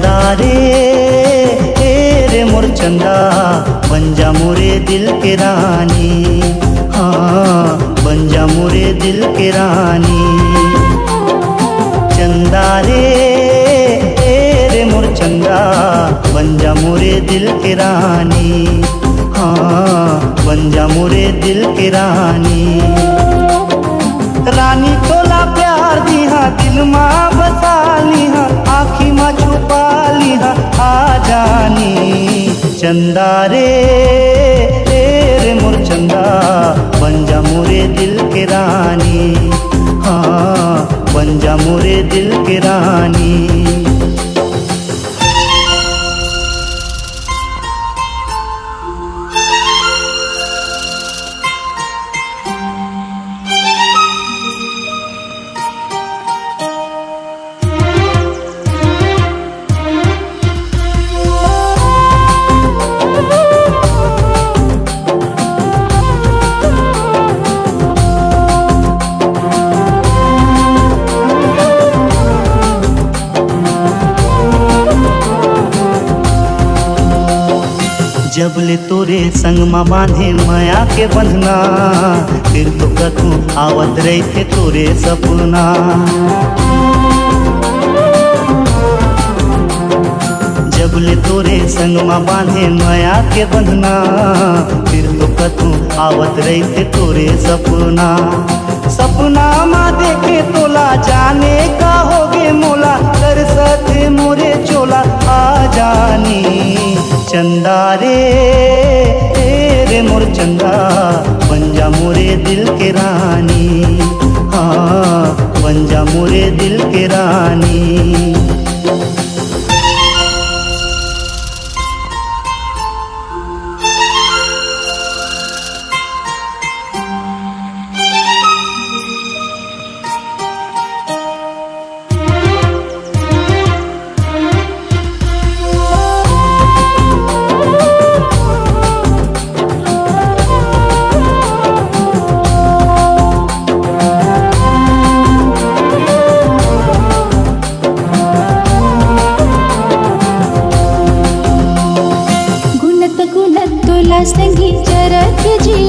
रे ए रे मोर चंदा बन जा मोरे दिल के रानी। हाँ बन जा मोरे दिल के रानी। चंदा रे ए रे मोर चंदा बन जा मोरे दिल के रानी। हाँ बन जा मोरे दिल के रानी। जानी जब ले तोरे संग माँ बांधे माया के बंधना, फिर तो कथू आवत रही थे तोरे सपना। जब ले तोरे संग माँ बांधे माया के बंधना, फिर तो कथू आवत रही थे तोरे सपना। सपना माँ देखे तोला जाने का होगे मोला कर सथे मोरे चंदा रे ए 别急。